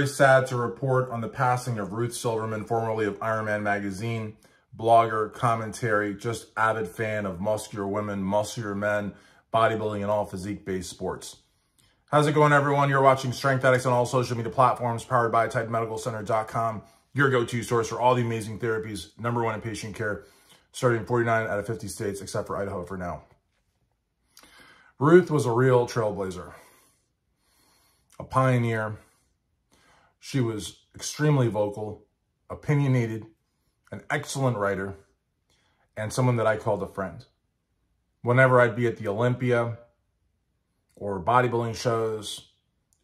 Very, sad to report on the passing of Ruth Silverman, formerly of Ironman Magazine, blogger, commentary, just avid fan of muscular women, muscular men, bodybuilding, and all physique-based sports. How's it going, everyone? You're watching Strength Addicts on all social media platforms, powered by TitanMedicalCenter.com, your go-to source for all the amazing therapies, number one in patient care, starting 49 out of 50 states, except for Idaho for now. Ruth was a real trailblazer, a pioneer. She was extremely vocal, opinionated, an excellent writer, and someone that I called a friend. Whenever I'd be at the Olympia or bodybuilding shows,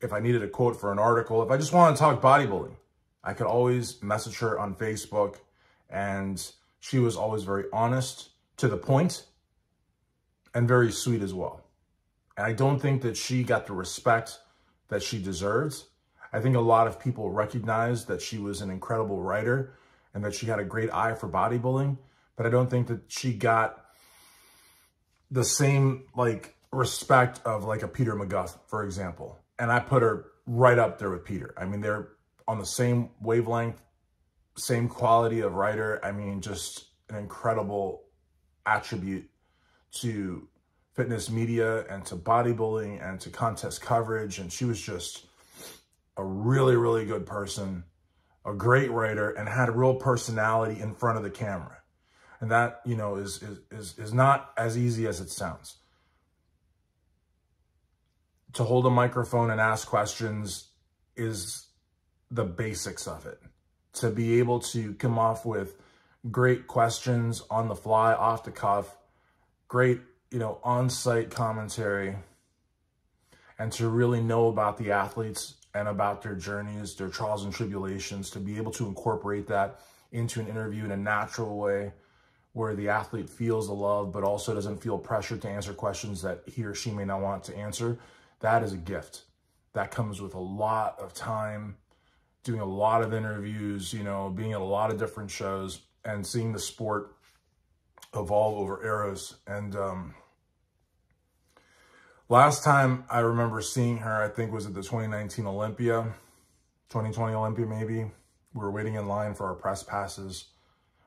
if I needed a quote for an article, if I just wanted to talk bodybuilding, I could always message her on Facebook and she was always very honest, to the point, and very sweet as well. And I don't think that she got the respect that she deserves. I think a lot of people recognized that she was an incredible writer and that she had a great eye for bodybuilding, but I don't think that she got the same like respect of like a Peter McGough, for example. And I put her right up there with Peter. I mean, they're on the same wavelength, same quality of writer. I mean, just an incredible attribute to fitness media and to bodybuilding and to contest coverage. And she was just a really, really good person, a great writer, and had a real personality in front of the camera. And that, you know, is, is, is, is not as easy as it sounds. To hold a microphone and ask questions is the basics of it. To be able to come off with great questions on the fly, off the cuff, great you know, on-site commentary and to really know about the athletes and about their journeys, their trials and tribulations, to be able to incorporate that into an interview in a natural way where the athlete feels the love, but also doesn't feel pressured to answer questions that he or she may not want to answer. That is a gift. That comes with a lot of time, doing a lot of interviews, you know, being at a lot of different shows and seeing the sport evolve over eras. And um, last time I remember seeing her, I think was at the 2019 Olympia, 2020 Olympia maybe. We were waiting in line for our press passes.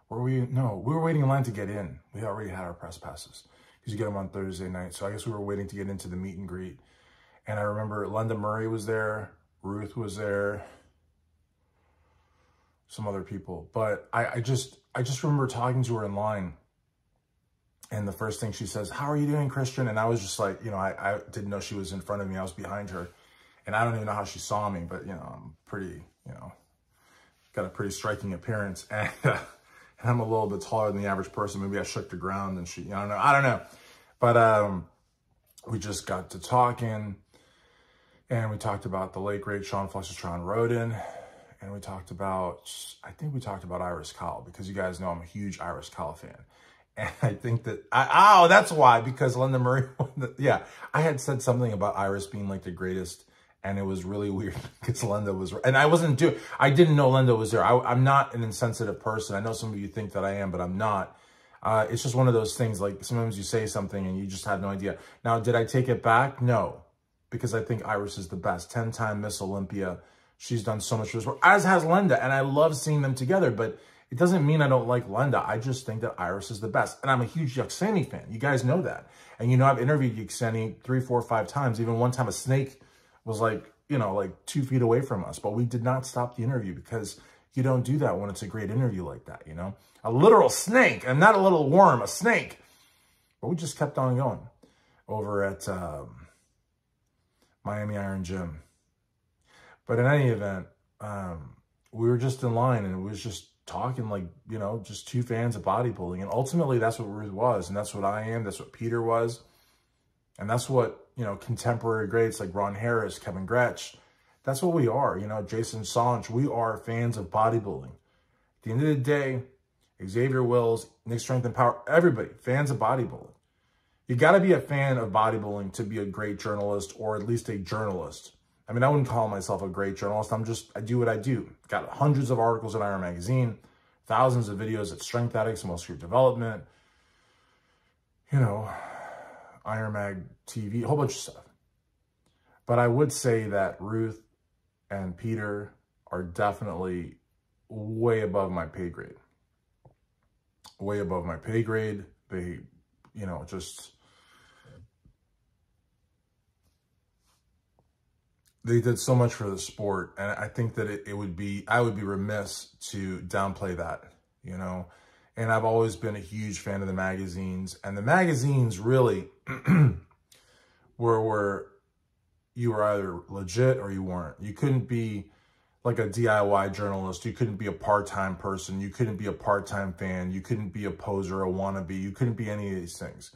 Were we? No, we were waiting in line to get in. We already had our press passes because you get them on Thursday night. So I guess we were waiting to get into the meet and greet. And I remember Linda Murray was there. Ruth was there. Some other people. But I, I just, I just remember talking to her in line and the first thing she says, how are you doing, Christian? And I was just like, you know, I, I didn't know she was in front of me. I was behind her. And I don't even know how she saw me, but, you know, I'm pretty, you know, got a pretty striking appearance. And, uh, and I'm a little bit taller than the average person. Maybe I shook the ground and she, I don't know. I don't know. But um, we just got to talking. And we talked about the late, great Shawn Flexatron Rhoden. And we talked about, I think we talked about Iris Kyle because you guys know I'm a huge Iris Kyle fan. And I think that, I, oh, that's why, because Linda Murray, yeah, I had said something about Iris being like the greatest and it was really weird because Linda was, and I wasn't doing, I didn't know Linda was there. I, am not an insensitive person. I know some of you think that I am, but I'm not. Uh, it's just one of those things, like sometimes you say something and you just have no idea. Now, did I take it back? No, because I think Iris is the best. 10-time Miss Olympia. She's done so much for this as has Linda, and I love seeing them together, but it doesn't mean I don't like Linda. I just think that Iris is the best. And I'm a huge Yaxeni fan. You guys know that. And you know, I've interviewed Yaxeni three, four, five times. Even one time a snake was like, you know, like two feet away from us. But we did not stop the interview because you don't do that when it's a great interview like that, you know? A literal snake and not a little worm, a snake. But we just kept on going over at um, Miami Iron Gym. But in any event, um, we were just in line and it was just talking like, you know, just two fans of bodybuilding. And ultimately, that's what Ruth was. And that's what I am. That's what Peter was. And that's what, you know, contemporary greats like Ron Harris, Kevin Gretch, that's what we are. You know, Jason Songe, we are fans of bodybuilding. At the end of the day, Xavier Wills, Nick Strength and Power, everybody, fans of bodybuilding. You got to be a fan of bodybuilding to be a great journalist or at least a journalist. I mean, I wouldn't call myself a great journalist. I'm just, I do what I do. Got hundreds of articles in Iron Magazine, thousands of videos at Strength Addicts, Muscular Development, you know, Iron Mag TV, a whole bunch of stuff. But I would say that Ruth and Peter are definitely way above my pay grade. Way above my pay grade. They, you know, just they did so much for the sport. And I think that it, it would be, I would be remiss to downplay that, you know. And I've always been a huge fan of the magazines. And the magazines really were where you were either legit or you weren't. You couldn't be like a DIY journalist. You couldn't be a part-time person. You couldn't be a part-time fan. You couldn't be a poser, a wannabe. You couldn't be any of these things.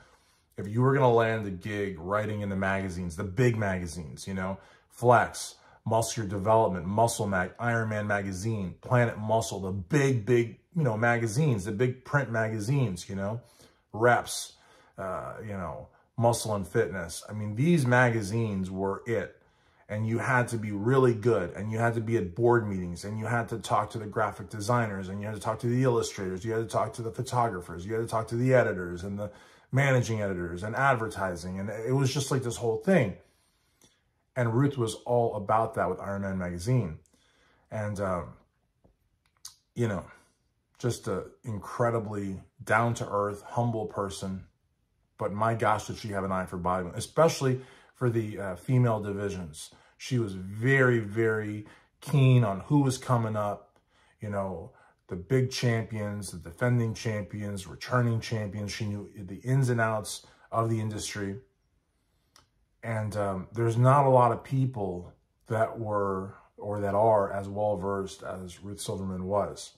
If you were going to land a gig writing in the magazines, the big magazines, you know, Flex, Muscular Development, Muscle Mag, Iron Man Magazine, Planet Muscle, the big, big, you know, magazines, the big print magazines, you know, Reps, uh, you know, Muscle and Fitness. I mean, these magazines were it. And you had to be really good and you had to be at board meetings and you had to talk to the graphic designers and you had to talk to the illustrators. You had to talk to the photographers. You had to talk to the editors and the managing editors and advertising. And it was just like this whole thing. And Ruth was all about that with Iron Man Magazine. And, um, you know, just an incredibly down-to-earth, humble person. But my gosh, did she have an eye for bodybuilding, especially for the uh, female divisions. She was very, very keen on who was coming up, you know, the big champions, the defending champions, returning champions. She knew the ins and outs of the industry. And um, there's not a lot of people that were or that are as well versed as Ruth Silverman was.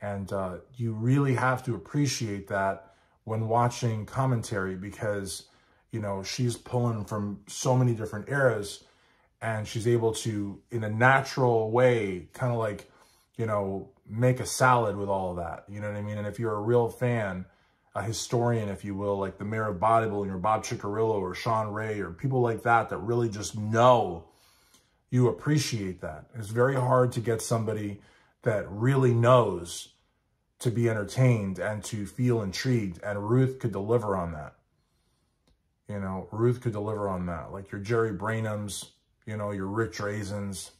And uh, you really have to appreciate that when watching commentary because, you know, she's pulling from so many different eras and she's able to, in a natural way, kind of like, you know, make a salad with all of that. You know what I mean? And if you're a real fan, a historian, if you will, like the mayor of bodybuilding or Bob Cicherillo or Shawn Ray or people like that that really just know you appreciate that. It's very hard to get somebody that really knows to be entertained and to feel intrigued. And Ruth could deliver on that. You know, Ruth could deliver on that. Like your Jerry Brainums, you know, your Rick Drazens,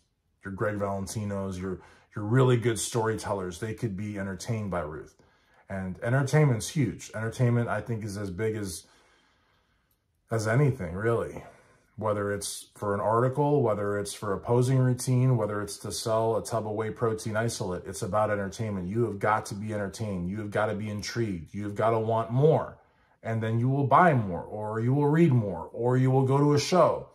your Greg Valentinos, your, your really good storytellers. They could be entertained by Ruth. And entertainment's huge. Entertainment, I think, is as big as as anything, really. Whether it's for an article, whether it's for a posing routine, whether it's to sell a tub of whey protein isolate, it's about entertainment. You have got to be entertained. You have got to be intrigued. You have got to want more. And then you will buy more, or you will read more, or you will go to a show.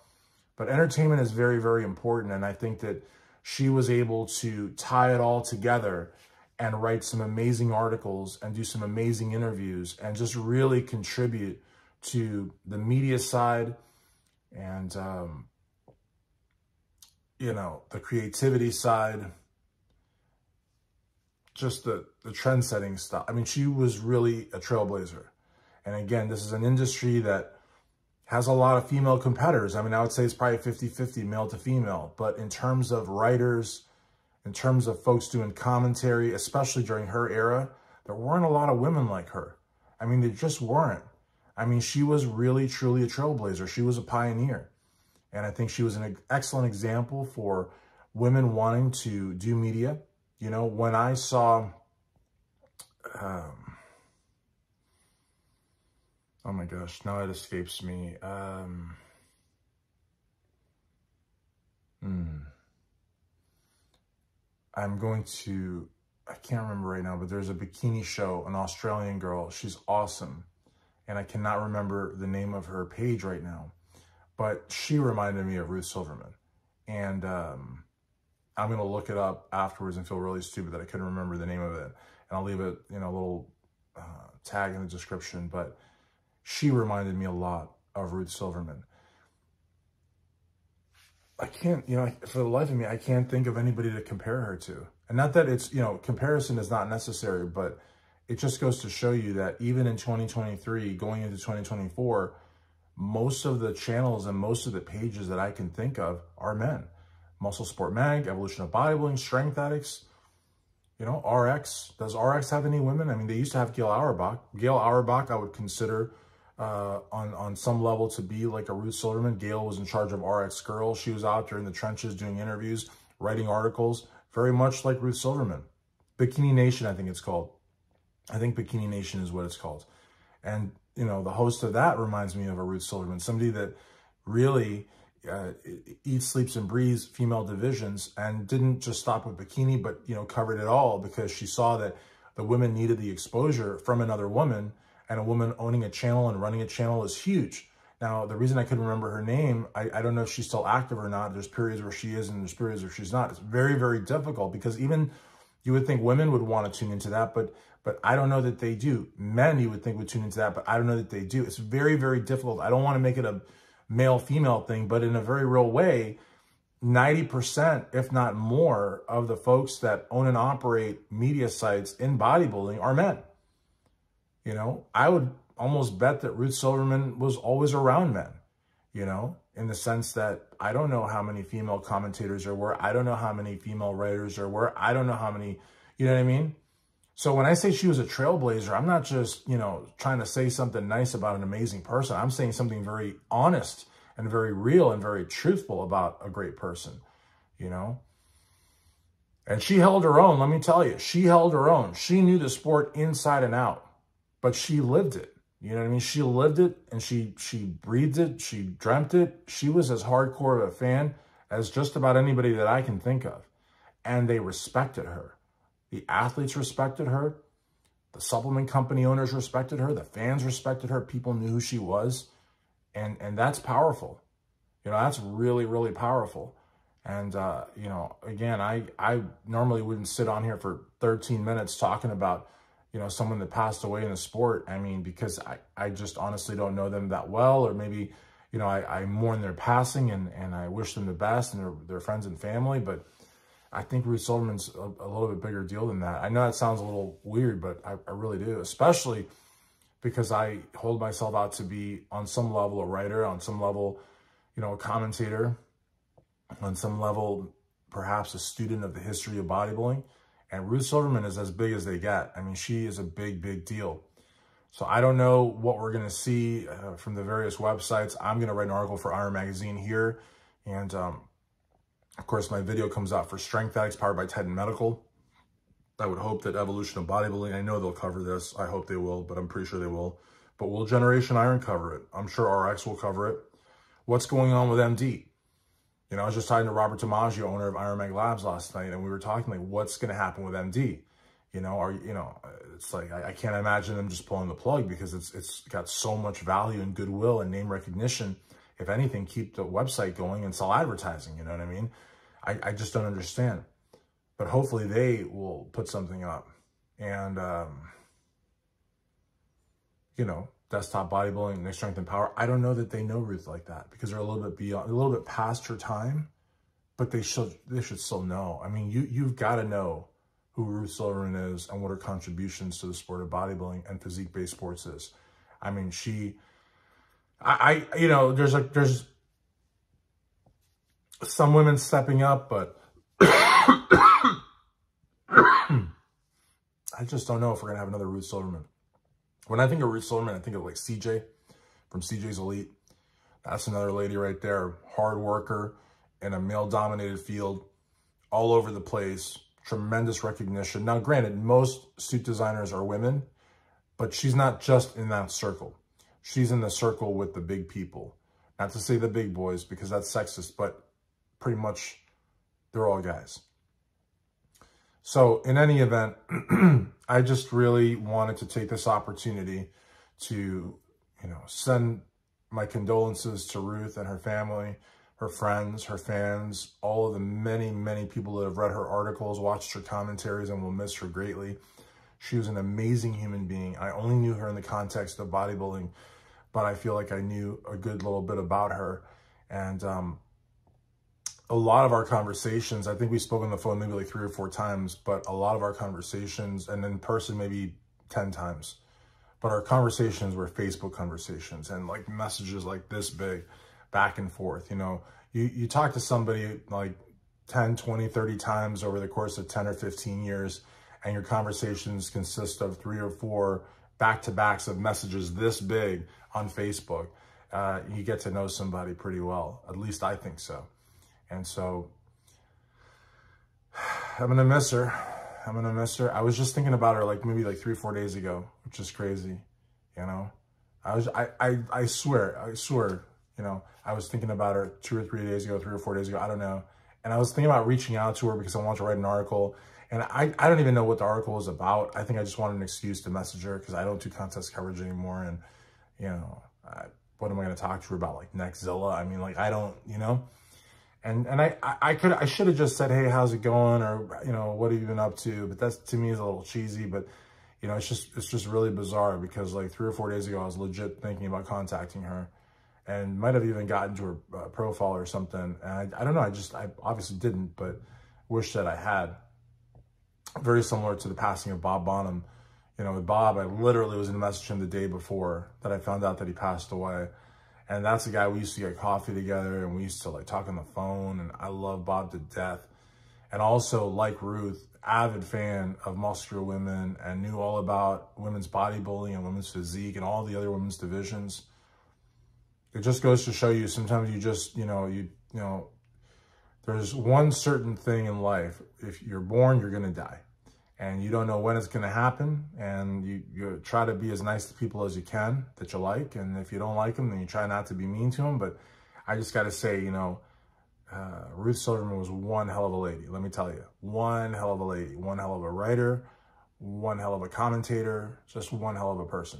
But entertainment is very, very important. And I think that she was able to tie it all together and write some amazing articles and do some amazing interviews and just really contribute to the media side and, um, you know, the creativity side, just the, the trend setting stuff. I mean, she was really a trailblazer. And again, this is an industry that has a lot of female competitors. I mean, I would say it's probably 50-50 male to female. But in terms of writers, in terms of folks doing commentary, especially during her era, there weren't a lot of women like her. I mean, there just weren't. I mean, she was really, truly a trailblazer. She was a pioneer. And I think she was an excellent example for women wanting to do media. You know, when I saw, um, oh my gosh, now it escapes me. Um, hmm. I'm going to, I can't remember right now, but there's a bikini show, an Australian girl. She's awesome. And I cannot remember the name of her page right now. But she reminded me of Ruth Silverman. And um, I'm going to look it up afterwards and feel really stupid that I couldn't remember the name of it. And I'll leave it, you know, a little uh, tag in the description. But she reminded me a lot of Ruth Silverman. I can't, you know, for the life of me, I can't think of anybody to compare her to. And not that it's, you know, comparison is not necessary, but it just goes to show you that even in 2023, going into 2024, most of the channels and most of the pages that I can think of are men. Muscle Sport Mag, Evolution of Bodybuilding, Strength Addicts, you know, RX. Does RX have any women? I mean, they used to have Gail Auerbach. Gail Auerbach, I would consider uh, on, on some level to be like a Ruth Silverman. Gail was in charge of RX Girls. She was out there in the trenches doing interviews. writing articles, very much like Ruth Silverman. Bikini Nation, I think it's called. I think Bikini Nation is what it's called. And, you know, the host of that reminds me of a Ruth Silverman, somebody that really uh, eats, sleeps, and breathes female divisions and didn't just stop with bikini, but, you know, covered it all because she saw that the women needed the exposure from another woman and a woman owning a channel and running a channel is huge. Now, the reason I couldn't remember her name, I, I don't know if she's still active or not. There's periods where she is and there's periods where she's not. It's very, very difficult because even you would think women would want to tune into that, but but I don't know that they do. Men, you would think would tune into that, but I don't know that they do. It's very, very difficult. I don't want to make it a male-female thing, but in a very real way, 90%, if not more, of the folks that own and operate media sites in bodybuilding are men. You know, I would almost bet that Ruth Silverman was always around men, you know, in the sense that I don't know how many female commentators there were. I don't know how many female writers there were. I don't know how many, you know what I mean? So when I say she was a trailblazer, I'm not just, you know, trying to say something nice about an amazing person. I'm saying something very honest and very real and very truthful about a great person, you know? And she held her own, let me tell you. She held her own. She knew the sport inside and out, but she lived it. You know what I mean? She lived it and she she breathed it. She dreamt it. She was as hardcore of a fan as just about anybody that I can think of. And they respected her. The athletes respected her. The supplement company owners respected her. The fans respected her. People knew who she was. And, and that's powerful. You know, that's really, really powerful. And, uh, you know, again, I, I normally wouldn't sit on here for 13 minutes talking about, you know, someone that passed away in the sport. I mean, because I, I just honestly don't know them that well, or maybe, you know, I, I mourn their passing and, and I wish them the best and their, their friends and family. But, I think Ruth Silverman's a, a, little bit bigger deal than that. I know that sounds a little weird, but I, I really do, especially because I hold myself out to be on some level a writer, on some level, you know, a commentator, on some level, perhaps a student of the history of bodybuilding. And Ruth Silverman is as big as they get. I mean, she is a big, big deal. So I don't know what we're going to see uh, from the various websites. I'm going to write an article for Iron Magazine here. And um, of course, my video comes out for Strength Addicts powered by Titan Medical. I would hope that Evolution of Bodybuilding, I know they'll cover this. I hope they will, but I'm pretty sure they will. But will Generation Iron cover it? I'm sure RX will cover it. What's going on with MD? You know, I was just talking to Robert DiMaggio, owner of Iron Mag Labs last night, and we were talking like, what's going to happen with MD? You know, are you know, it's like I, I, can't imagine them just pulling the plug because it's it's got so much value and goodwill and name recognition. If anything, keep the website going and sell advertising. You know what I mean? I, I just don't understand. But hopefully they will put something up. And, um, you know, desktop bodybuilding, next strength and power. I don't know that they know Ruth like that because they're a little bit beyond, a little bit past her time, but they should, they should still know. I mean, you, you've got to know who Ruth Silverman is and what her contributions to the sport of bodybuilding and physique-based sports is. I mean, she, I, I, you know, there's like there's some women stepping up, but I just don't know if we're going to have another Ruth Silverman. When I think of Ruth Silverman, I think of like CJ from CJ's Elite. That's another lady right there. Hard worker in a male-dominated field, all over the place. Tremendous recognition. Now, granted, most suit designers are women, but she's not just in that circle. She's in the circle with the big people. Not to say the big boys, because that's sexist, but pretty much they're all guys. So in any event, I just really wanted to take this opportunity to, you know, send my condolences to Ruth and her family, her friends, her fans, all of the many, many people that have read her articles, watched her commentaries, and will miss her greatly. She was an amazing human being. I only knew her in the context of bodybuilding, but I feel like I knew a good little bit about her. And um, a lot of our conversations, I think we spoke on the phone maybe like three or four times, but a lot of our conversations and in person maybe 10 times. But our conversations were Facebook conversations and like messages like this big back and forth. You know, you, you talk to somebody like 10, 20, 30 times over the course of 10 or 15 years, and your conversations consist of three or four back-to-backs of messages this big on Facebook. Uh, you get to know somebody pretty well. At least I think so. And so I'm gonna miss her. I'm gonna miss her. I was just thinking about her like maybe like three, or four days ago, which is crazy, you know? I was, I, I, I swear, I swear, you know, I was thinking about her two or three days ago, three or four days ago, I don't know. And I was thinking about reaching out to her because I wanted to write an article. And I, I don't even know what the article was about. I think I just wanted an excuse to message her because I don't do contest coverage anymore. And, you know, I, what am I going to talk to her about? Like Nextzilla? I mean, like, I don't, you know? And, and I, I could, I should have just said, Hey, how's it going? Or, you know, what have you been up to? But that's, to me, is a little cheesy, but you know, it's just, it's just really bizarre because like three or four days ago, I was legit thinking about contacting her and might have even gotten to her uh, profile or something. And I, I don't know. I just, I obviously didn't, but wish that I had. Very similar to the passing of Bob Bonham. You know, with Bob, I literally was in a message him the day before that I found out that he passed away. And that's the guy we used to get coffee together and we used to like talk on the phone. And I love Bob to death. And also, like Ruth, avid fan of muscular women and knew all about women's bodybuilding and women's physique and all the other women's divisions it just goes to show you sometimes you just, you know, you, you know, there's one certain thing in life. If you're born, you're going to die and you don't know when it's going to happen. And you, you try to be as nice to people as you can that you like. And if you don't like them, then you try not to be mean to them. But I just got to say, you know, uh, Ruth Silverman was one hell of a lady. Let me tell you, one hell of a lady, one hell of a writer, one hell of a commentator, just one hell of a person.